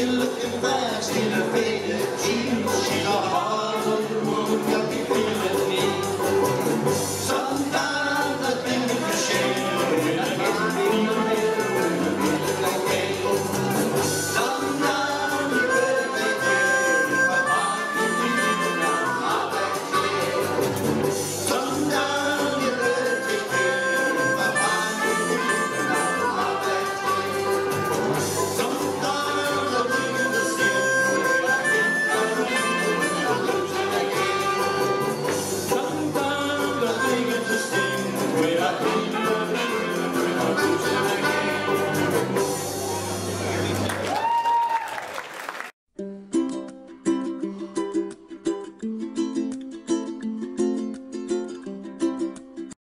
You're looking fast in a faded jeans. She's a hard-working woman, got me feeling.